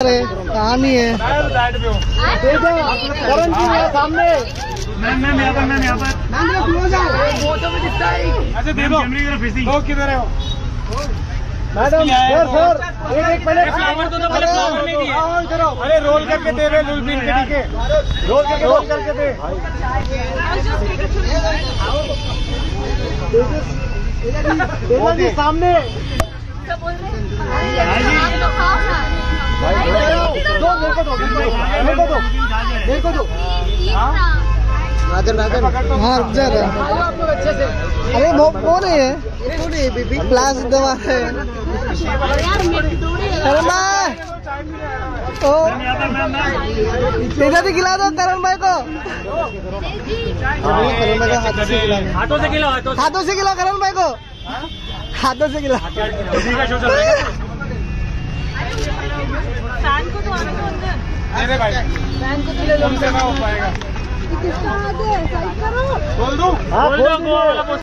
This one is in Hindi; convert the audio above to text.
अरे कहानी है। सामने। मैम मैम यहाँ पर मैम यहाँ पर। मैम क्लोज अच्छा दे दो कैमरे की तरफ़ फेसिंग तो किधर है वो? मैडम सर सर एक एक पहले फ्लावर तो दिए। आओ इधर आओ। अरे रोल करके दे रहे लुल बीन के टीके रोल करके रोल करके दे। सामने। दो मेरे को दो मेरे को दो। मेरे को दो नादर नादर हाँ रुक जा अरे वो वो नहीं है। वो नहीं प्लास दवा है। करण भाई ओ। तेजा जी खिला दो करण भाई को। करण भाई हाथों से खिला हाथों से खिलाओ हाथों से। खिला करण भाई को। हाथों से खिला उसी का शो चल रहा है फ़ैन को तो आने दो अंदर दे भाई। को तो ले लो। ना हो पाएगा। है? हाँ बोल दो? वाला